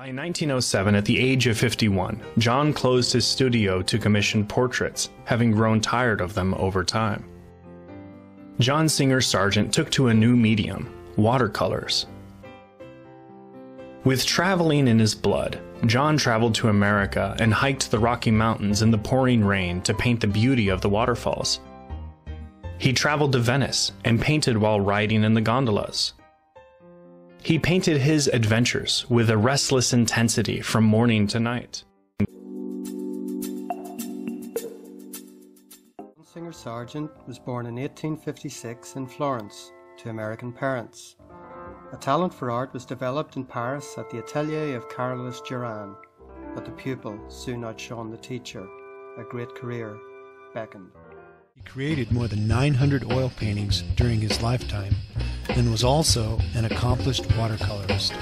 By 1907, at the age of 51, John closed his studio to commission portraits, having grown tired of them over time. John Singer Sargent took to a new medium watercolors. With traveling in his blood, John traveled to America and hiked the Rocky Mountains in the pouring rain to paint the beauty of the waterfalls. He traveled to Venice and painted while riding in the gondolas. He painted his adventures with a restless intensity from morning to night. Singer Sargent was born in 1856 in Florence to American parents. A talent for art was developed in Paris at the atelier of Carolus Duran, but the pupil soon outshone the teacher. A great career beckoned. He created more than 900 oil paintings during his lifetime and was also an accomplished watercolorist.